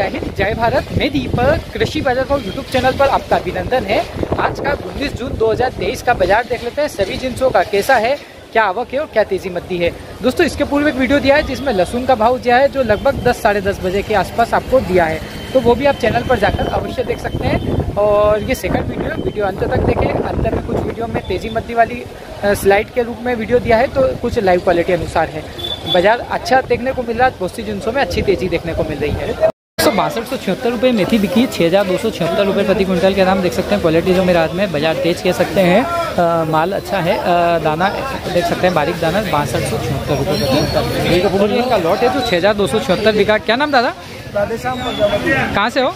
जय हिंद, जय भारत। मैं दीपक, कृषि बाज़ार भाव यूट्यूब चैनल पर आपका अभिनंदन है। आज का 19 जून 2023 का बाज़ार देख लेते हैं। सभी जिनसों का कैसा है, क्या आवक है और क्या तेज़ी मद्दी है। दोस्तों, इसके पूर्व एक वीडियो दिया है जिसमें लहसुन का भाव दिया है, जो लगभग दस, साढ़े दस बजे के आसपास आपको दिया है। तो वो भी आप चैनल पर जाकर अवश्य देख सकते हैं। और ये सेकंड वीडियो वीडियो अंत तक देखें। अंत में कुछ वीडियो में तेज़ी मद्दी वाली स्लाइड के रूप में वीडियो दिया है तो कुछ लाइव क्वालिटी अनुसार है। बाज़ार अच्छा देखने को मिल रहा है। बहुत सी जिनसों में अच्छी तेज़ी देखने को मिल रही है। सौ बासठ सौ छिहत्तर रुपये मेथी बिकी छः हज़ार दो सौ छिहत्तर रुपये प्रति क्विंटल के दाम देख सकते हैं। क्वालिटी जो मेरे हाथ में बाज़ार तेज कह सकते हैं। आ, माल अच्छा है। आ, दाना देख सकते हैं बारीक दाना बासठ सौ छिहत्तर रुपये प्रति क्विंटल। इनका लॉट है जो छः हज़ार दो सौ छिहत्तर बिका। क्या नाम दादा? कहाँ से हो?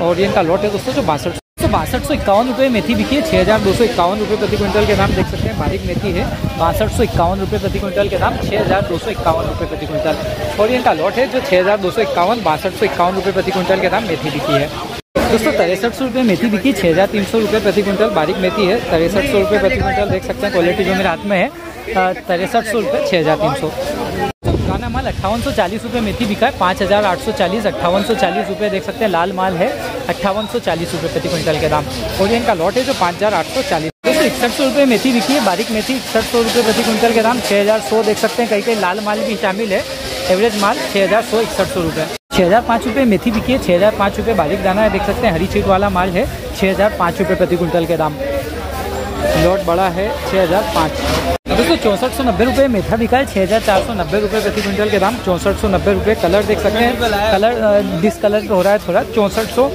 और ये इनका लॉट है दोस्तों जो बासठ बासठ सौ इक्यावन रुपये मेथी बिकी है छः हज़ार दो सौ इक्यावन रुपये प्रति क्विंटल के दाम देख सकते हैं। बारीक मेथी है, बासठ सौ इक्यावन रुपये प्रति क्विंटल के दाम छः हज़ार दो सौ इक्यावन रुपये प्रति क्विंटल। और इनका लॉट है जो छः हज़ार दो सौ इक्यावन, बासठ सौ इक्यावन रुपये प्रति क्विंटल के दाम मेथी बिकी है। दोस्तों, तिरसठ सौ रुपये मेथी बिकी छः हज़ार तीन सौ रुपये प्रति क्विंटल, बारीक मेथी है। तिरसठ सौ रुपये प्रति क्विंटल देख सकते हैं, क्वालिटी जो मेरे हाथ में है तिरसठ सौ रुपये छः हज़ार तीन सौ। माल अट्ठावन सौ चालीस रुपये मेथी बिका है, पाँच हज़ार आठ सौ चालीस अट्ठावन सौ चालीस रुपये देख सकते हैं, लाल माल है अट्ठावन सौ चालीस रुपये प्रति क्विंटल के दाम। और इनका लॉट है जो पाँच हज़ार आठ सौ चालीस। दोस्तों, इकसठ सौ रुपये मेथी बिकी है, बारीक मेथी, इकसठ सौ रुपये प्रति क्विंटल के दाम छः हज़ार सौ देख सकते हैं कई कई लाल माल भी शामिल है, एवरेज माल छः हज़ार सौ, इकसठ सौ रुपये। छः हज़ार पाँच रुपये मेथी बिकी है छः हज़ार पाँच रुपये बारीक दाना है, देख सकते हैं, हरी चीट वाला माल है छः हज़ार पाँच रुपये प्रति क्विंटल के दाम। लॉट बड़ा है छः हज़ार पाँच। दोस्तों चौंसठ सौ नब्बे रुपये मेथा बिका है छः हज़ार चार सौ नब्बे रुपये प्रति क्विंटल के दाम, चौंसठ सौ नब्बे रुपये कलर देख सकते हैं। कलर डिसकलर हो रहा है थोड़ा, चौंसठ सौ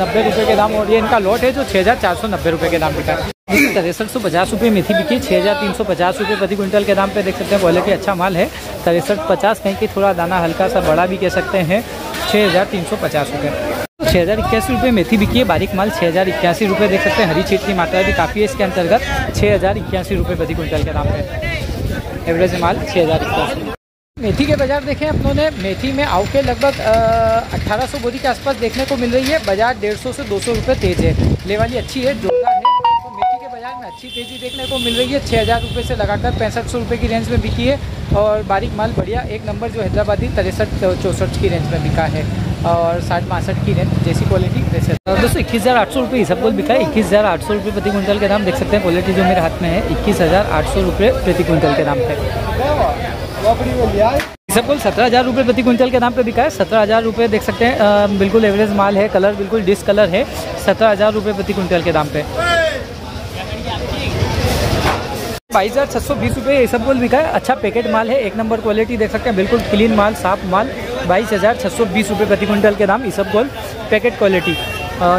नब्बे रुपये के दाम, और ये इनका लॉट है जो छः हज़ार चार सौ नब्बे रुपये के दाम बिका है। तिरसठ सौ पचास रुपये मेथी बिकी छः हज़ार तीन सौ पचास रुपये प्रति क्विंटल के दाम पे देख सकते हैं। क्वालिटी अच्छा माल है। तिरसठ पचास कहीं की थोड़ा दाना हल्का सा बड़ा भी कह सकते हैं छः हज़ार तीन सौ पचास रुपये छः हज़ार इक्यासी रुपये मेथी बिकी है, बारीक माल छः हज़ार इक्यासी रुपये देख सकते हैं। हरी चीट की मात्रा भी काफ़ी है इसके अंतर्गत। छः हज़ार इक्यासी रुपये प्रति क्विंटल के दाम पे। एवरेज माल छः हज़ार इक्यासी। मेथी के बाज़ार देखें अपनों ने। मेथी में आउ के लगभग अट्ठारह सौ बोरी के आसपास देखने को मिल रही है। बाज़ार डेढ़ सौ से दो सौ रुपये तेज है। ले वाली अच्छी है, जोरदार है। मेथी के बाज़ार में अच्छी तेज़ी देखने को मिल रही है। छः हज़ार रुपये से लगाकर पैंसठ सौ रुपये की रेंज में बिकी है। और बारीक माल बढ़िया, एक नंबर जो हैदराबादी तिरसठ चौंसठ की रेंज में बिका है। और साठ बासठ की रेंज, जैसी क्वालिटी वैसे। दोस्तों, इक्कीस हज़ार आठ सौ रुपये सब कुल बिका है। इक्कीस हज़ार आठ सौ रुपये प्रति क्विंटल के दाम देख सकते हैं। क्वालिटी जो मेरे हाथ में है, इक्कीस हज़ार आठ सौ रुपये प्रति क्विंटल के दाम पे। सब कुल सत्रह हज़ार रुपये प्रति क्विंटल के दाम पे बिका है। सत्रह हज़ार रुपये देख सकते हैं। बिल्कुल एवरेज माल है कलर बिल्कुल डिस कलर है। सत्रह हज़ार रुपये प्रति क्विंटल के दाम पे। बाईस हज़ार छः सौ बीस रुपये ये सब कुल बिका है। अच्छा पैकेट माल है, एक नंबर क्वालिटी देख सकते हैं। बिल्कुल क्लीन माल, साफ़ माल। बाईस हज़ार छः सौ बीस रुपये प्रति क्विंटल के दाम ये सब कुल पैकेट क्वालिटी।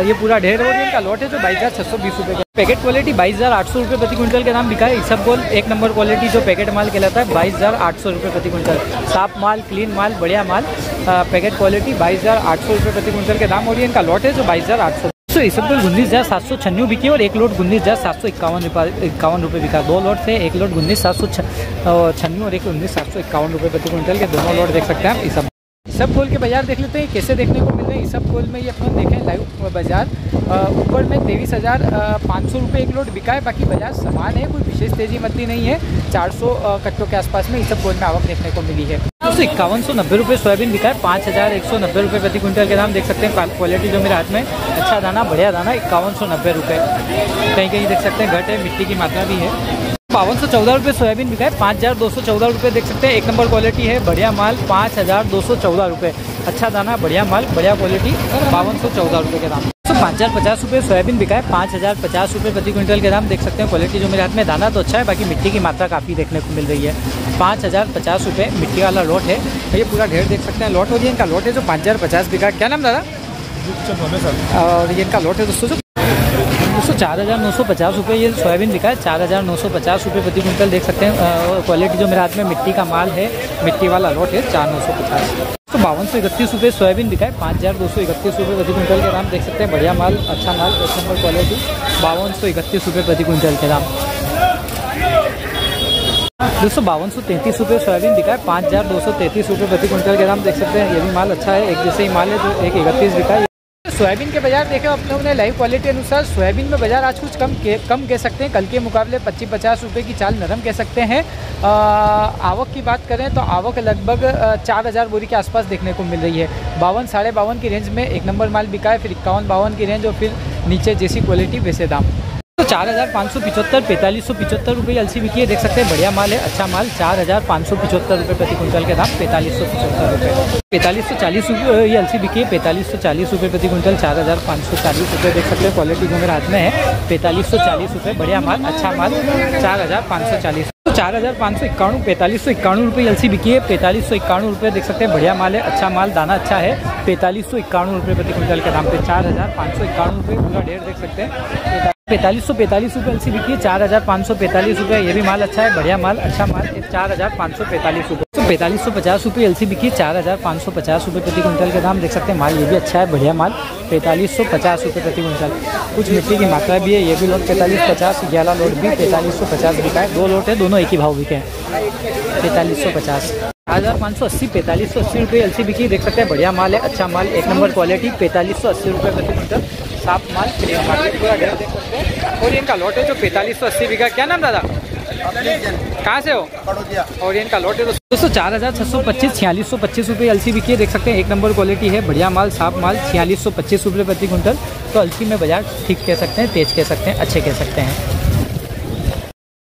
ये पूरा ढेर और इनका लॉट है जो बाईस हज़ार छः सौ बीस रुपये का। पैकेट क्वालिटी बाईस हज़ार आठ सौ रुपये प्रति क्विंटल के दाम बिका है इसब गोल एक नंबर क्वालिटी जो पैकेट माल कहलाता है, बाईस हज़ार आठ सौ रुपये प्रति क्विंटल। साफ़ माल क्लीन माल, बढ़िया माल पैकेट क्वालिटी बाईस हज़ार आठ सौ रुपये प्रति क्विंटल के दाम और इनका लॉट है जो बाईस हज़ार आठ सौ। सो इस सब उन्नीस हज़ार सात सौ छन्नू बिकी और एक लोट उन्नीस हज़ार सात सौ इक्यावन इक्यावन रुपये बिका। दो लोट थे, एक लोट उन्नीस सात सौ छन्नू और एक उन्नीस सात सौ इक्यावन रुपये प्रति क्विंटल के। दोनों लोट देख सकते हैं इस सब खोल के बाज़ार देख लेते हैं, कैसे देखने को मिल रहे हैं सब खोल में ये अपने देखें लाइव बाज़ार। ऊपर में तेईस हज़ार पाँच सौ रुपये एक लोट बिका है, बाकी बाज़ार समान है, कोई विशेष तेज़ी मती नहीं है। चार सौ कट्टों के आसपास में सब खोल में आवक देखने को मिली है। दोस्तों, इक्यावन सौ नब्बे रुपये सोयाबीन बिका है, पाँच हज़ार एक सौ नब्बे रुपये प्रति क्विंटल के दाम देख सकते हैं क्वालिटी जो मेरे हाथ में अच्छा दाना, बढ़िया दाना, इक्यावन सौ नब्बे रुपये। कहीं कहीं देख सकते हैं, घट है, मिट्टी की मात्रा भी है। बावन सौ चौदह रुपये सोयाबीन बिका है पाँच हज़ार दो सौ चौदह रुपये देख सकते हैं। एक नंबर क्वालिटी है बढ़िया माल पाँच हज़ार दो सौ चौदह रुपये। अच्छा दाना बढ़िया माल बढ़िया क्वालिटी बावन सौ चौदह रुपये के दाम। तो पाँच हज़ार पचास रुपये सोयाबीन बिका है पाँच हज़ार पचास रुपये प्रति क्विंटल के दाम देख सकते हैं। क्वालिटी जो मेरे हाथ में दाना तो अच्छा है बाकी मिट्टी की मात्रा काफ़ी देखने को मिल रही है। पाँच हज़ार पचास रुपये मिट्टी वाला लॉट है। ये पूरा ढेर देख सकते हैं। लॉट और ये इनका लॉट है जो पाँच हज़ार पचास बिका क्या नाम दादा? और ये इनका लॉट है दोस्तों चार हज़ार नौ सौ पचास रुपये, ये सोयाबीन बिका है, चार हज़ार नौ सौ पचास रुपये प्रति क्विंटल देख सकते हैं। क्वालिटी जो मेरे हाथ में मिट्टी का माल है, मिट्टी वाला लॉट है, चार नौ सौ पचास। तो बावन सौ इकतीस रुपये सोयाबीन बिका है, पाँच हज़ार दो सौ इकतीस रुपये प्रति क्विंटल के दाम देख सकते हैं। बढ़िया माल अच्छा माल एक नंबर क्वालिटी बावन सौ इकतीस रुपये प्रति क्विंटल के दाम। दोस्तों, बावन सौ तैंतीस रुपये सोयाबीन बिका है, पाँच हज़ार दो सौ तैंतीस रुपये प्रति क्विंटल के दाम देख सकते हैं। ये भी माल अच्छा है, एक जैसे ही माल है जो एक इकतीस बिका है। सोयाबीन के बाज़ार देखें आप लोगों ने लाइव क्वालिटी अनुसार सोयाबीन में बाज़ार आज कुछ कम के, कम कह सकते हैं। कल के मुकाबले पच्चीस पचास रुपये की चाल नरम कह सकते हैं। आवक की बात करें तो आवक लगभग चार हज़ार बोरी के आसपास देखने को मिल रही है। बावन साढ़े बावन की रेंज में एक नंबर माल बिका है फिर इक्यावन बावन की रेंज और फिर नीचे जैसी क्वालिटी वैसे दाम। चार हज़ार पाँच सौ पिचहत्तर, पैंतालीस सौ पिचहत्तर रुपये सी बिकी है। देख सकते हैं, बढ़िया माल है अच्छा माल, चार हज़ार पाँच सौ पिचहत्तर रुपये प्रति क्विंटल के दाम, पैंतालीस सौ पिचहत्तर रुपये। पैंतालीस सौ चालीस रुपये एल सी बिकी है, पैंतालीस सौ चालीस रुपये प्रति क्विंटल, चार हज़ार पाँच सौ चालीस रुपये। देख सकते हैं क्वालिटी जो मेरे हाथ में है, पैंतालीस सौ चालीस रुपये, बढ़िया माल अच्छा माल, चार हज़ार पाँच सौ चालीस। तो चार हज़ार पाँच सौ इक्यावन पैंतालीस सौ इक्यावन रुपये एल सी बिकी है, पैंतालीस सौ इक्यावन रुपये, देख सकते हैं, बढ़िया माल है अच्छा माल, दाना अच्छा है, पैंतालीस सौ इक्यावन रुपये प्रति क्विंटल के दाम पे, चार हज़ार पाँच सौ इक्यावन रुपये, पूरा ढेर देख सकते हैं। पैंतालीस सौ पैंतालीस रुपये एल बिकी है चार हज़ार पाँच सौ पैंतालीस रुपये ये भी माल अच्छा है, बढ़िया माल अच्छा माल, चार हज़ार पाँच सौ पैंतालीस रुपये पैंतालीस सौ पचास रुपये एल सी बिकी, चार हज़ार पाँच सौ पचास रुपये प्रति क्विंटल के दाम देख सकते हैं। माल ये भी अच्छा है, बढ़िया माल, पैंतालीस सौ पचास रुपये प्रति क्विंटल। कुछ मिट्टी की मात्रा भी है, ये भी लोट पैंतालीस पचास, ग्यारह लोट भी पैंतालीस सौ पचास बिका है। दो लोट है, दोनों एक ही भाव बिके हैं। पैंतालीस सौ पचास। चार हज़ार पाँच सौ अस्सी, पैंतालीस सौ अस्सी रुपये एल सी बिकी, देख सकते हैं, बढ़िया माल है अच्छा माल, एक नंबर क्वालिटी पैंतालीस सौ अस्सी रुपये प्रति क्विंटल। साफ़ माल पूरा देख सकते हैं। और इनका लॉट है जो पैंतालीस सौ अस्सी बिका। क्या नाम दादा? कहाँ से हो? और इनका लॉट है दोस्तों चार हज़ार छः सौ पच्चीस छियालीस सौ पच्चीस रुपये अलसी बिकी है देख सकते हैं। एक नंबर क्वालिटी है, बढ़िया माल, साफ़ माल, छियालीस सौ पच्चीस रुपये प्रति क्विंटल। तो अलसी में बाज़ार ठीक कह सकते हैं, तेज कह सकते हैं, अच्छे कह सकते हैं।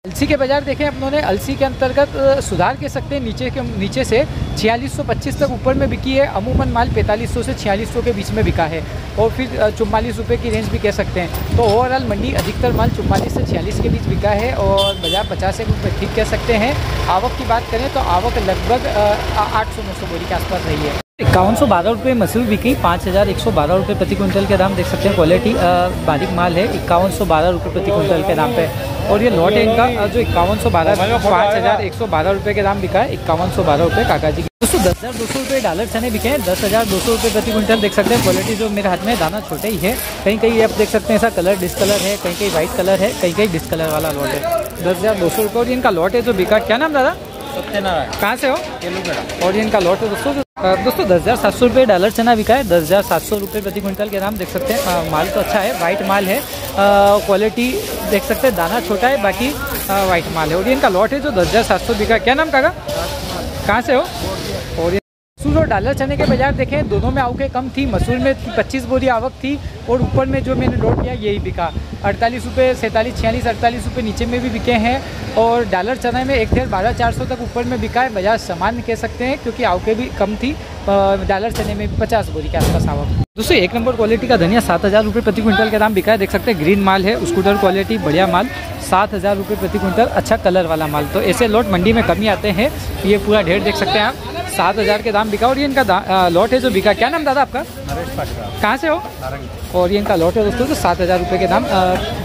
अलसी के बाज़ार देखें अपनों ने अलसी के अंतर्गत सुधार कह सकते हैं। नीचे के, नीचे से 4625 तक ऊपर में बिकी है। अमूमन माल 4500 से 4600 के बीच में बिका है। और फिर चुम्बालीस रुपये की रेंज भी कह सकते हैं। तो ओवरऑल मंडी अधिकतर माल चुम्बालीस से छियालीस के बीच बिका है और बाज़ार पचास एक रुपये ठीक कह सकते हैं। आवक की बात करें तो आवक लगभग आठ सौ नौ सौ बोरी के आसपास रही है। इक्यावन सौ बारह रुपये मसूर बिकी, पाँच हज़ार एक सौ बारह रुपये प्रति क्विंटल के दाम देख सकते हैं। क्वालिटी बारीक माल है। इक्यावन सौ बारह रुपये प्रति क्विंटल के दाम पे। और ये लॉट है इनका जो इक्यावन सौ बारह पाँच हज़ार एक सौ बारह रुपये के दाम बिका है इक्यावन सौ बारह रुपये काका जी दोस्तों दस हज़ार दो सौ रुपये डॉलर चने बिके हैं दस हज़ार दो सौ रुपये प्रति क्विंटल देख सकते हैं। क्वालिटी जो मेरे हाथ में दाना छोटे ही है। कहीं कहीं आप देख सकते हैं ऐसा कलर डिसकलर है कहीं कहीं व्हाइट कलर है कहीं कहीं डिसकलर वाला लॉट है। दस हज़ार दो सौ रुपये और इनका लॉट है जो बिका क्या नाम दादा? सत्यनारायण। कहाँ से हो? और इनका लॉट है दोस्तों दोस्तों दस हज़ार सात सौ रुपये डॉलर चना बिका है। दस हज़ार सात सौ रुपये प्रति क्विंटल के दाम देख सकते हैं। आ, माल तो अच्छा है वाइट माल है। क्वालिटी देख सकते हैं दाना छोटा है बाकी वाइट माल है। और इनका लॉट है जो दस हज़ार सात सौ बिका क्या नाम काका? कहाँ से हो? मसूर और डालर चने के बाज़ार देखें, दोनों में आवकें कम थी। मसूर में पच्चीस बोरी आवक थी और ऊपर में जो मैंने लोड किया, यही बिका। अड़तालीस रुपये सैंतालीस, छियालीस, अड़तालीस रुपये नीचे में भी बिके हैं और डालर चने में एक डेढ़ बारह चार सौ तक ऊपर में बिका है। बाज़ार समान कह सकते हैं, क्योंकि आवकें भी कम थी। डॉलर चने में भी पचास बोरी के आसपास आवक। दोस्तों एक नंबर क्वालिटी का धनिया सात हज़ार रुपये प्रति क्विंटल का दाम बिका है। देख सकते हैं ग्रीन माल है स्कूटर क्वालिटी बढ़िया माल। सात हज़ार रुपये प्रति क्विंटल अच्छा कलर वाला माल। तो ऐसे लॉट मंडी में कमी आते हैं ये पूरा ढेर देख सकते हैं आप। सात हज़ार के दाम बिका और ये इनका लॉट है जो बिका। क्या नाम दादा आपका? कहाँ से हो? और ये इनका लॉट है दोस्तों तो सात हज़ार रुपये के दाम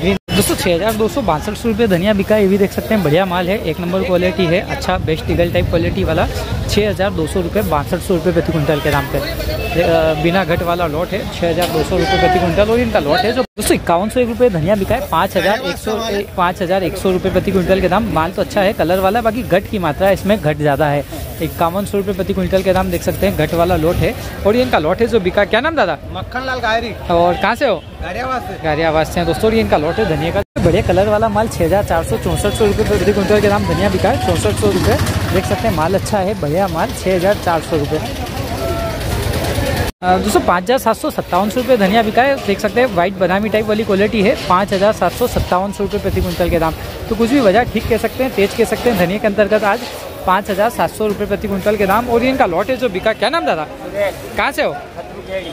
ग्रीन दोस्तों छः हज़ार दो सौ बासठ सौ रुपये धनिया बिका, ये भी देख सकते हैं, बढ़िया माल है, एक नंबर क्वालिटी है अच्छा बेस्ट ईगल टाइप क्वालिटी वाला छः हज़ार दो सौ रुपये बासठ सौ रुपये प्रति क्विंटल के दाम पे। बिना घट वाला लॉट है छः हज़ार दो सौ रुपये प्रति क्विंटल, और इनका लॉट है जो दोस्तों इक्यावन सौ एक रुपये धनिया बिका है पाँच हज़ार एक सौ पाँच हज़ार एक सौ रुपये प्रति क्विंटल के दाम। माल तो अच्छा है कलर वाला बाकी घट की मात्रा इसमें घट ज़्यादा है। इक्यावन सौ रुपये प्रति क्विंटल के दाम देख सकते हैं घट वाला लोट है। और ये इनका लॉट है जो बिका क्या नाम दादा? मक्खन लाल गायरी। और कहाँ से हो? गारियावास से। दोस्तों ये इनका लॉट है धनिया का। बढ़िया कलर वाला माल छः हज़ार चार सौ चौंसठ सौ रुपये प्रति क्विंटल के दाम धनिया बिका है चौंसठ सौ रुपये। देख सकते हैं माल अच्छा है बढ़िया माल छः हज़ार चार सौ रुपये। दोस्तों, पाँच हज़ार सात सौ सत्तावन सौ रुपये धनिया बिका है देख सकते हैं व्हाइट बनामी टाइप वाली क्वालिटी है, पाँच हज़ार सात सौ सत्तावन सौ रुपये प्रति क्विंटल के दाम। तो कुछ भी वजह, ठीक कह सकते हैं, तेज कह सकते हैं, धनिया के अंतर्गत आज पाँच हज़ार सात सौ रुपये प्रति क्विंटल के दाम। और इनका लॉट है जो बिका, क्या नाम दादा? कहाँ से हो?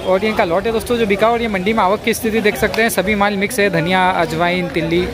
और इनका लॉट है दोस्तों, जो बिका, और ये मंडी में आवक की स्थिति देख सकते हैं। सभी माल मिक्स है, धनिया, अजवाइन, तिल्ली।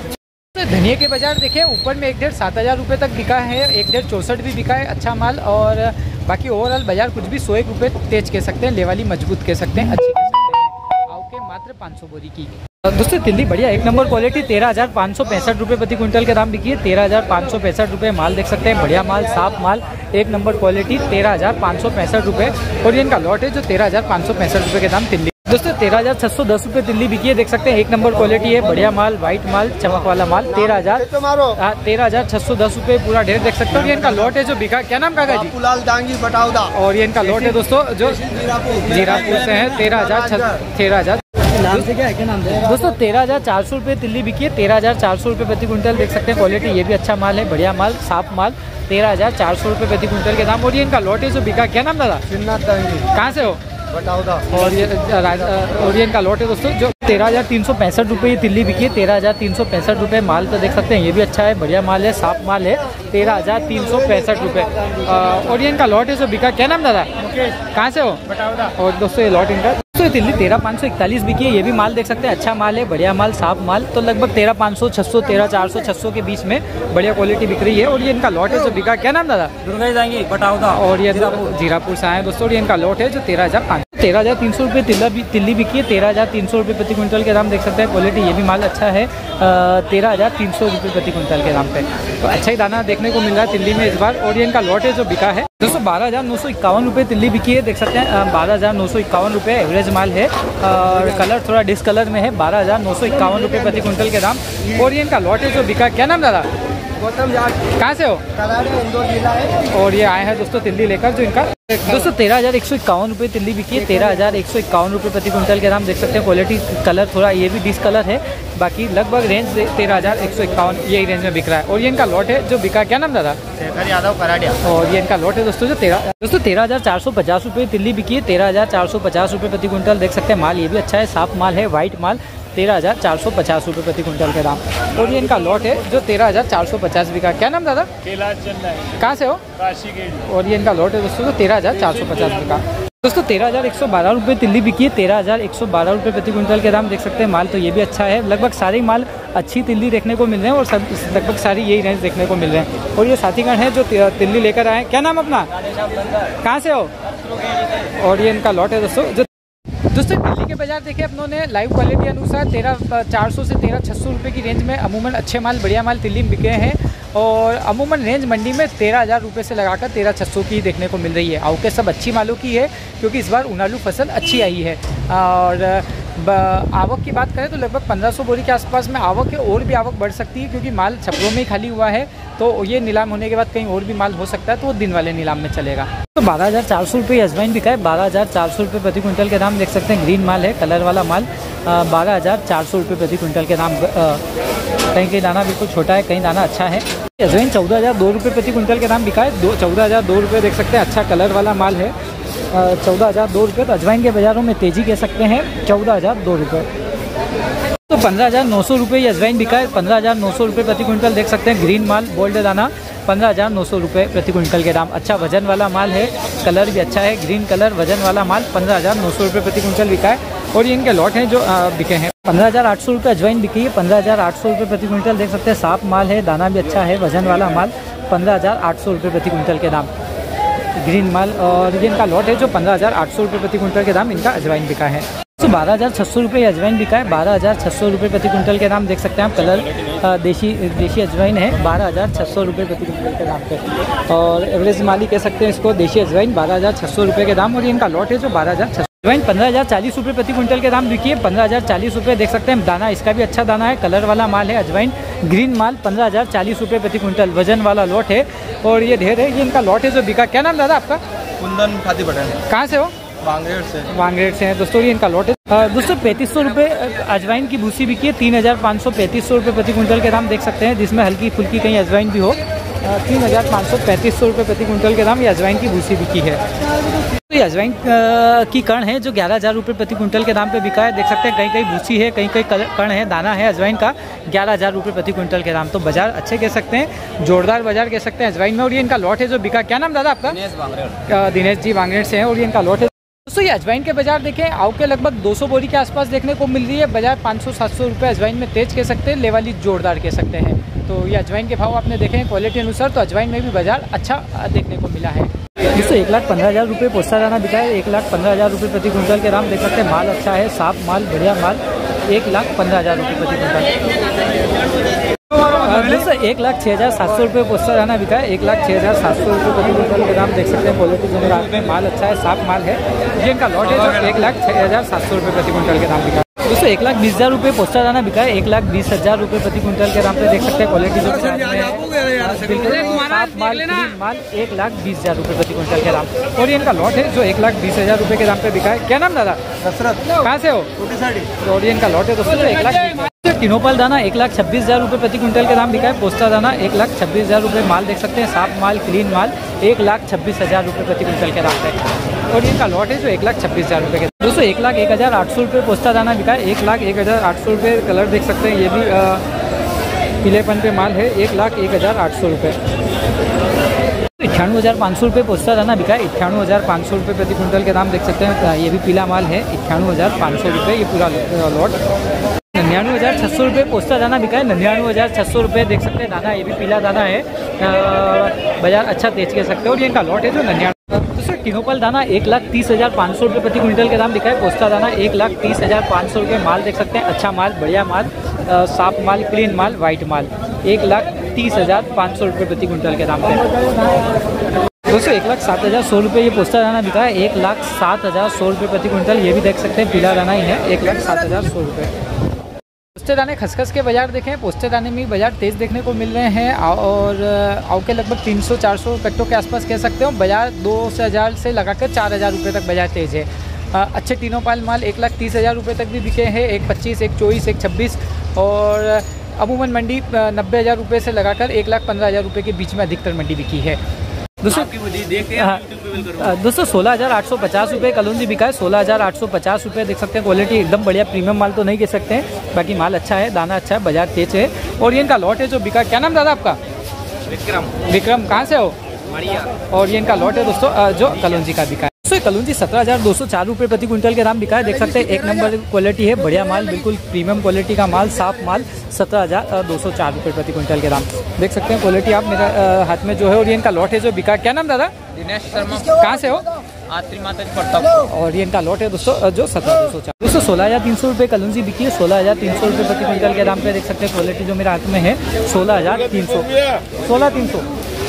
धनिया के बाज़ार देखें, ऊपर में एक डेढ़ सात हज़ार रुपये तक बिका है, एक डेढ़ चौंसठ भी बिका है अच्छा माल। और बाकी ओवरऑल बाज़ार कुछ भी सौ एक रुपये तेज कह सकते हैं, लेवाली मज़बूत कह सकते हैं, अच्छी कह सकते हैं। आवके मात्र पाँच सौ बोरी की। दोस्तों, दिल्ली बढ़िया, एक नंबर क्वालिटी तेरह हज़ार पाँच सौ पैंसठ रुपये प्रति क्विंटल के दाम बिकी है। तेरह हज़ार पाँच सौ पैंसठ रुपये माल देख सकते हैं, बढ़िया माल, साफ़ माल, एक नंबर क्वालिटी तेरह हज़ार पाँच सौ पैंसठ रुपये और इनका लॉट है जो तेरह हज़ार पाँच सौ पैंसठ रुपये के दाम दिल्ली दोस्तों तेरह हज़ार छह सौ दस रूपए दिल्ली बिकी है देख सकते हैं एक नंबर क्वालिटी है बढ़िया माल व्हाइट माल चमक वाला माल तेरह हज़ार। तेरह हज़ार छह सौ दस रूपए पूरा ढेर देख सकते हो। ये इनका लॉट है जो बिका क्या नाम काका जी? डांगी बटाउदा और ये इनका लॉट है दोस्तों जो जीरापुर। से है तेरह हज़ार तेरह हज़ार। नाम से क्या है? क्या नाम दोस्तों तेरह हज़ार चार सौ रुपये तिल्ली बिकी है तेरह हज़ार चार सौ रुपये प्रति क्विंटल देख सकते हैं क्वालिटी ये भी अच्छा माल है बढ़िया माल साफ़ माल तेरह हज़ार चार सौ रुपये प्रति क्विंटल के दाम। और ये इनका लॉट है जो बिका क्या नाम दादा? दांगी। कहाँ से हो? और ये ओरियन का लॉट है दोस्तों जो तेरह हज़ार तीन सौ पैंसठ रुपये ये तिल्ली बिकी है तेरह हज़ार तीन सौ पैंसठ रुपये माल तो देख सकते हैं ये भी अच्छा है बढ़िया माल है साफ़ माल है तेरह हज़ार तीन सौ पैंसठ रुपये ओरियन का लॉट है जो बिका क्या नाम दादा? कहाँ से हो? और दोस्तों ये लॉट इनका दोस्तों दिल्ली तेरह पाँच सौ इकतालीस बिकी है ये भी माल देख सकते हैं अच्छा माल है बढ़िया माल साफ़ माल तो लगभग तेरह पाँच सौ छः सौ तेरह चार सौ छः सौ के बीच में बढ़िया क्वालिटी बिक रही है। और ये इनका लॉट है जो बिका क्या नाम दादा? दुर्गा जाएँगे बताओ और ये जीरापुर। से आए दोस्तों और ये इनका लॉट है जो तेरह हज़ार पाँच तेरह हज़ार तीन सौ रुपये तिल्ला भी तिल्ली बिकी है। तेरह हज़ार तीन सौ रुपये प्रति क्विंटल के दाम देख सकते हैं। क्वालिटी ये भी माल अच्छा है। तेरह हज़ार तीन सौ रुपये प्रति क्विंटल के दाम पे। तो अच्छा ही दाना देखने को मिल रहा है तिल्ली में इस बार। और ये इनका लॉट है जो बिका है। दोस्तों बारह हज़ार नौ सौ इक्यावन रुपये तिल्ली बिकी है। देख सकते हैं बारह हज़ार नौ सौ इक्यावन रुपये एवरेज माल है। और कलर थोड़ा डिसकलर में है। बारह हज़ार नौ सौ इक्यावन रुपये प्रति क्विंटल के दाम। और ये इनका लॉट है जो बिका क्या नाम दादा? गौतम जाट कहाँ से हो इंदौर जिला है। और ये आए हैं दोस्तों तिल्ली लेकर जो इनका दोस्तों तेरह हज़ार एक सौ इक्यावन रुपये तिल्ली बिकी है। तेरह हज़ार एक सौ इक्यावन रुपये प्रति क्विंटल के दाम देख सकते हैं। क्वालिटी कलर थोड़ा ये भी डिस कलर है। बाकी लगभग रेंज तेरह हज़ार एक सौ इक्यावन यही रेंज में बिक रहा है। और ये इनका लॉट है जो बिका क्या नाम दादा? शेखर यादव कराडिया। और ये इनका लॉट है दोस्तों जो तेरह दोस्तों तेरह हज़ार चार सौ पचास रुपये तिल्ली बिकी है। तेरह हज़ार चार सौ पचास रुपये प्रति क्विंटल देख सकते हैं। माल ये भी अच्छा है साफ़ माल है वाइट माल। तेरह हज़ार चार सौ पचास रुपये प्रति क्विंटल के दाम। और ये इनका लॉट है जो तेरह हज़ार चार सौ पचास बिका। क्या नाम दादा? कैलाश चेन्नई कहाँ से हो? काशी और ये इनका लॉट है दोस्तों तो तेरह हज़ार चार सौ पचास रुपये का। दोस्तों, तेरह हज़ार एक सौ बारह रुपये तिल्ली बिकी है। तेरह हज़ार एक सौ बारह रुपये प्रति क्विंटल के दाम देख सकते हैं। माल तो ये भी अच्छा है। लगभग सारे माल अच्छी तिल्ली देखने को मिल रहे हैं और सब लगभग सारी यही रेंज देखने को मिल रहे हैं। और ये साथीगण है जो तिल्ली लेकर आए क्या नाम अपना? कहाँ से हो? और ये इनका लॉट है दोस्तों, जो दोस्तों दिल्ली के बाज़ार देखे अपनों ने लाइव क्वालिटी अनुसार तेरह, चार सौ से तेरह छः सौ रुपये की रेंज में अमूमन अच्छे माल, बढ़िया माल दिल्ली में बिके हैं। और अमूमन रेंज मंडी में तेरह हज़ार रुपये से लगाकर तेरह छः सौ की देखने को मिल रही है। आउके सब अच्छी मालों की है, क्योंकि इस बार उनालू फ़सल अच्छी आई है। और आवक की बात करें तो लगभग 1500 बोरी के आसपास में आवक है, और भी आवक बढ़ सकती है, क्योंकि माल छपरों में ही खाली हुआ है तो ये नीलाम होने के बाद कहीं और भी माल हो सकता है तो वो दिन वाले नीलाम में चलेगा। तो बारह हज़ार चार सौ रुपये अजवाइन बिका है, बारह हज़ार चार सौ रुपये प्रति क्विंटल के दाम देख सकते हैं, ग्रीन माल है, कलर वाला माल बारह हज़ार चार सौ रुपये प्रति क्विंटल के दाम कहीं कहीं दाना बिल्कुल छोटा है, कहीं दाना अच्छा है। अजवाइन चौदह हज़ार दो रुपये प्रति क्विंटल के दाम बिका है, दो, चौदह हज़ार दो रुपये देख सकते हैं अच्छा कलर वाला माल है चौदह हज़ार दो रुपये तो अजवाइन के बाज़ारों में तेज़ी कह सकते हैं, चौदह हज़ार दो रुपये। तो पंद्रह हज़ार नौ सौ रुपये ये अजवाइन बिका है, पंद्रह हज़ार नौ सौ रुपये प्रति क्विंटल देख सकते हैं, ग्रीन माल, बोल्ड दाना, पंद्रह हज़ार नौ सौ रुपये प्रति क्विंटल के दाम। अच्छा वज़न वाला माल है, कलर भी अच्छा है, ग्रीन कलर, वज़न वाला माल, पंद्रह हज़ार नौ सौ रुपये प्रति क्विंटल बिका है। और ये इनके लॉट हैं जो बिके हैं। पंद्रह हज़ार आठ सौ रुपये अजवाइन बिकी है, पंद्रह हज़ार आठ सौ रुपये प्रति क्विंटल देख सकते हैं, साफ़ माल है, दाना भी अच्छा है, वज़न वाला माल, पंद्रह हज़ार आठ सौ रुपये प्रति क्विंटल के दाम। ग्रीन माल और ये इनका लॉट है जो पंद्रह हज़ार आठ सौ रुपये प्रति क्विंटल के दाम इनका अजवाइन बिका है। तो बारह हज़ार छः सौ रुपये अजवाइन बिका है। बारह हज़ार छः सौ रुपये प्रति क्विंटल के दाम देख सकते हैं आप। कलर देशी देशी अजवाइन है। बारह हज़ार छः सौ रुपये प्रति क्विंटल के दाम पे। और एवरेज माली कह सकते हैं इसको, देशी अजवाइन बारह हज़ार छः सौ रुपये के दाम। और ये इनका लॉट है जो बारह हज़ार छः पंद्रह हज़ार चालीस रुपये प्रति क्विंटल के दाम है पंद्रह हज़ार चालीस रुपये देख सकते हैं दाना इसका भी अच्छा दाना है। कलर वाला माल है अजवाइन। ग्रीन माल पंद्रह हज़ार चालीस रुपये प्रति क्विंटल। वज़न वाला लॉट है और ये ढेर है। ये इनका लॉट है जो बिका। क्या नाम दादा आपका? कुंदन खादी पटेल कहाँ से हो? बांगेर से। वांगरेट से है। दोस्तों ये इनका लॉट है। दोस्तों पैंतीस सौ रुपये अजवाइन की भूसी बिकी है। तीन हज़ार पाँच सौ पैंतीस सौ रुपये प्रति क्विंटल के दाम देख सकते हैं जिसमें हल्की फुल्की कहीं अजवाइन भी हो। तीन हज़ार पाँच सौ पैंतीस सौ रुपये प्रति क्विंटल के दाम ये अजवाइन की भूसी बिकी है। तो ये अजवाइन की कण है जो ग्यारह हज़ार रुपये प्रति क्विंटल के दाम पे बिका है। देख सकते हैं कहीं कहीं भूसी है कहीं कहीं कण है दाना है अजवाइन का ग्यारह हज़ार रुपये प्रति क्विंटल के दाम। तो बाज़ार अच्छे कह सकते हैं जोरदार बाज़ार कह सकते हैं अजवाइन में। और ये इनका लॉट है जो बिका क्या नाम दादा आपका? दिनेश जी वांगरेट से हैं और ये इनका लॉट है। दोस्तों ये अजवाइन के बाज़ार देखें आउ के लगभग 200 बोरी के आसपास देखने को मिल रही है। बाज़ार 500-700 रुपए अजवाइन में तेज कह सकते हैं लेवाली जोरदार कह सकते हैं। तो ये अजवाइन के भाव आपने देखे हैं क्वालिटी अनुसार तो अजवाइन में भी बाज़ार अच्छा देखने को मिला है। दोस्तों एक लाख पंद्रह हज़ार रुपये पोस्ता दाना बिका है, एक लाख पंद्रह हज़ार रुपये प्रति क्विंटल के दाम देख सकते हैं। माल अच्छा है, साफ़ माल, बढ़िया माल, एक लाख पंद्रह हज़ार रुपये प्रति क्विंटल। दोस्तों, एक लाख छः हज़ार सात सौ रुपये पोस्टर दाना बिका है, एक लाख छः हज़ार सात सौ रुपये प्रति क्विंटल के दाम देख सकते हैं। क्वालिटी जो रात में माल अच्छा है, साफ़ माल है। ये इनका लॉट है जो एक लाख छः हज़ार सात सौ रुपये प्रति क्विंटल के दाम बिका। दोस्तों एक लाख बीस हज़ार रुपये पोस्टर दाना बिका है एक लाख बीस हज़ार रुपये प्रति क्विंटल के दाम पे देख सकते हैं क्वालिटी जो है माल माल एक लाख बीस हज़ार रुपये प्रति क्विंटल के दाम और ये इनका लॉट है जो एक लाख बीस हज़ार रुपये के दाम पे बिका है क्या नाम दादा? दशरथ। कहाँ से हो? छोटी और ये इनका लॉट है दोस्तों एक लाख टिनोपल दाना एक लाख छब्बीस हज़ार रुपये प्रति क्विंटल के दाम बिका है पोस्ता दाना एक लाख छब्बीस हज़ार रुपये माल देख सकते हैं साफ़ माल क्लीन माल एक लाख छब्बीस हज़ार रुपये प्रति क्विंटल के दाम पे। और इनका लॉट है जो एक लाख छब्बीस हज़ार रुपये के। दोस्तों, एक लाख एक हज़ार आठ सौ रुपये पोस्ता दाना बिका एक लाख एक हज़ार आठ सौ रुपये कलर देख सकते हैं। ये भी पीलेपन पे माल है। एक लाख एक हज़ार आठ सौ रुपये इक्यानवे हज़ार पाँच सौ रुपये पोस्ता दाना बिका इक्यानवे हज़ार पाँच सौ रुपये प्रति क्विंटल के दाम देख सकते हैं। ये भी पीला माल है। इक्यानवे हज़ार पाँच सौ रुपये ये पूरा लॉट निन्यानवे हज़ार छः सौ रुपये पोस्ता दाना बिका है। निन्यानवे हज़ार छः सौ रुपये देख सकते हैं। दाना ये भी पीला दाना है। बाज़ार अच्छा तेज कह सकते हैं। और ये इनका लॉट है जो निन्यानवे टिनोपल दाना एक लाख तीस हज़ार पाँच सौ रुपये प्रति क्विंटल के दाम बिका है। पोस्ता दाना एक लाख तीस हज़ार पाँच सौ रुपये माल देख सकते हैं। अच्छा माल, बढ़िया माल साफ़ माल क्लीन माल वाइट माल। एक लाख तीस हज़ार पाँच सौ रुपये प्रति क्विंटल के दाम पे। दोस्तों, एक लाख सात हज़ार सौ रुपये ये पोस्ता दाना बिका है। एक लाख सात हज़ार सौ रुपये प्रति क्विंटल ये भी देख सकते हैं। पीला दाना ही है। एक लाख सात हज़ार सौ रुपये। पोस्ते दाने खसखस के बाज़ार देखें। पोस्ते दाने में बाज़ार तेज़ देखने को मिल रहे हैं और आउ के लगभग 300-400 कट्टों के आसपास कह सकते हो। बाज़ार दो से हज़ार से लगाकर चार हज़ार रुपये तक बाज़ार तेज़ है। अच्छे तीनों पाल माल एक लाख तीस हज़ार रुपये तक भी बिके हैं। एक पच्चीस, एक चौबीस, एक छब्बीस और अमूमन मंडी नब्बे हज़ार रुपये से लगाकर एक लाख पंद्रह हज़ार रुपये के बीच में अधिकतर मंडी बिकी है। दोस्तों हाँ, दोस्तों सोलह हज़ार आठ सौ पचास रुपये कलौंजी बिका है सोलह हज़ार आठ सौ पचास रुपये देख सकते हैं। क्वालिटी एकदम बढ़िया प्रीमियम माल तो नहीं कह सकते हैं बाकी माल अच्छा है दाना अच्छा है बाज़ार तेज है। और ये इनका लॉट है जो बिका क्या नाम दादा आपका? विक्रम। विक्रम कहाँ से हो? और ये इनका लॉट है दोस्तों जो कलौंजी का बिका दोस्तों ये सत्रह हज़ार दो सौ चार रुपये प्रति क्विंटल के दाम बिका है। देख सकते हैं एक नंबर क्वालिटी है बढ़िया माल बिल्कुल प्रीमियम क्वालिटी का माल साफ़ माल सत्रह हज़ार दो सौ चार रुपये प्रति क्विंटल के दाम। देख सकते हैं क्वालिटी आप मेरा हाथ में जो है और ये इनका लॉट है जो बिका। क्या नाम दादा? दिनेश शर्मा। कहाँ से हो? आत्री माता जी और ये इनका लॉट है दोस्तों जो सत्रह दो सौ चार। दोस्तों सोलह हज़ार तीन सौ रुपये कलौंजी बिकी है सोलह हज़ार तीन सौ रुपये प्रति क्विंटल के दाम पे देख सकते हैं क्वालिटी जो मेरे हाथ में है सोलह हज़ार तीन सौ। सोलह तीन सौ।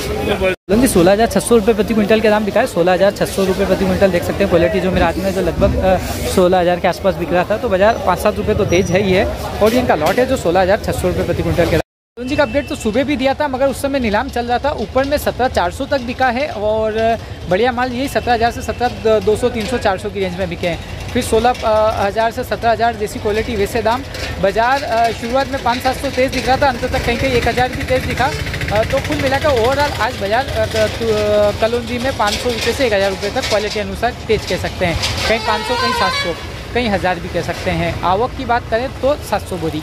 कलौंजी सोलह हज़ार छः सौ रुपये प्रति क्विंटल के दाम बिका है। सोलह हज़ार छः सौ रुपये प्रति क्विंटल देख सकते हैं। क्वालिटी जो मेरे हाथ में जो लगभग सोलह हज़ार के आसपास बिक रहा था तो बाज़ार पाँच सात रुपये तो तेज है ही है। और ये इनका लॉट है जो सोलह हज़ार छः सौ रुपये प्रति क्विंटल के दाम। जी का अपडेट तो सुबह भी दिया था, मगर उस समय नीलाम चल रहा था। ऊपर में सत्रह चार सौ तक बिका है और बढ़िया माल यही सत्रह हज़ार से सत्रह दो सौ, तीन सौ, चार सौ की रेंज में बिके हैं। फिर सोलह हज़ार से सत्रह हज़ार जैसी क्वालिटी वैसे दाम। बाज़ार शुरुआत में पाँच सात सौ तेज़ दिख रहा था, अंत तक कहीं कहीं एक हज़ार भी तेज़ दिखा। तो कुल मिलाकर ओवरऑल आज बाज़ार कलौंजी में पाँच सौ रुपये से एक हज़ार रुपये तक क्वालिटी अनुसार तेज कह सकते हैं। कहीं पाँच सौ, कहीं सात सौ, कहीं हज़ार भी कह सकते हैं। आवक की बात करें तो सात सौ बोरी।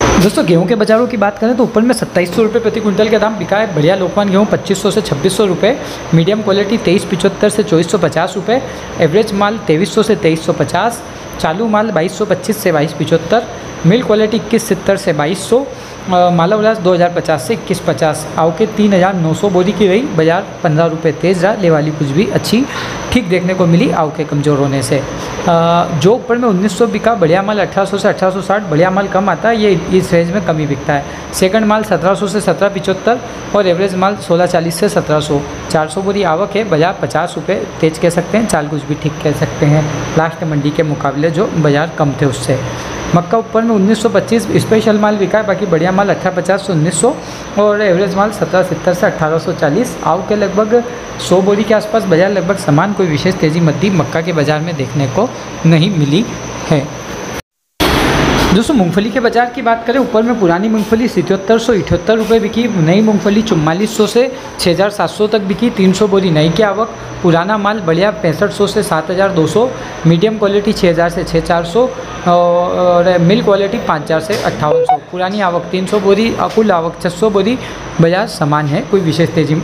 दोस्तों, गेहूँ के बाजारों की बात करें तो ऊपर में सत्ताईस सौ रुपये प्रति क्विंटल का दाम बिका है बढ़िया लोकमान गेहूँ पच्चीस सौ से छब्बीस सौ रुपये। मीडियम क्वालिटी तेईस, पिचहत्तर से चौबीस सौ पचास रुपये। एवरेज माल तेईस सौ से तेईस सौ पचास। चालू माल बाईस सौ पच्चीस से बाईस, पिचहत्तर। मिल क्वालिटी इक्कीस, सत्तर से बाईस सौ। माला उलास दो हज़ार पचास से इक्कीस पचास आओ के तीन हज़ार नौ सौ बोरी की रही। बाज़ार पंद्रह रुपये तेज़ रहा, ले वाली कुछ भी अच्छी, ठीक देखने को मिली आओ के कमज़ोर होने से। जो ऊपर में 1900 बिका, बढ़िया माल 1800 से 1860 बढ़िया माल कम आता है, ये इस रेंज में कम बिकता है। सेकंड माल 1700 से सत्रह पिचहत्तर और एवरेज माल 1640 से 1700 400 बोरी आवक है, बाज़ार पचास रुपये तेज कह सकते हैं, चाल कुछ भी ठीक कह सकते हैं। लास्ट मंडी के मुकाबले जो बाज़ार कम थे उससे। मक्का ऊपर में 1925 स्पेशल माल बिका है बाकी बढ़िया माल अठारह पचास से उन्नीस सौ और एवरेज माल सत्रह, सत्तर से अट्ठारह सौ चालीस। आव के लगभग 100 बोरी के आसपास बाज़ार लगभग समान, कोई विशेष तेज़ी मद्दी मक्का के बाज़ार में देखने को नहीं मिली है। दोस्तों, मूंगफली के बाज़ार की बात करें, ऊपर में पुरानी मूंगफली सितहत्तर सौ इठहत्तर रुपये बिकी, नई मूंगफली चुम्मालीस सौ से छः हज़ार सात सौ तक बिकी, तीन सौ बोरी नई की आवक, पुराना माल बढ़िया पैंसठ सौ से सात हज़ार दो सौ, मीडियम क्वालिटी छः हज़ार से छः चार सौ, और मिल क्वालिटी पाँच हज़ार से अट्ठावन सौ, पुरानी आवक तीन सौ बोरी कुल आवक छः सौ बोरी, बाज़ार समान है, कोई विशेष तेज़ी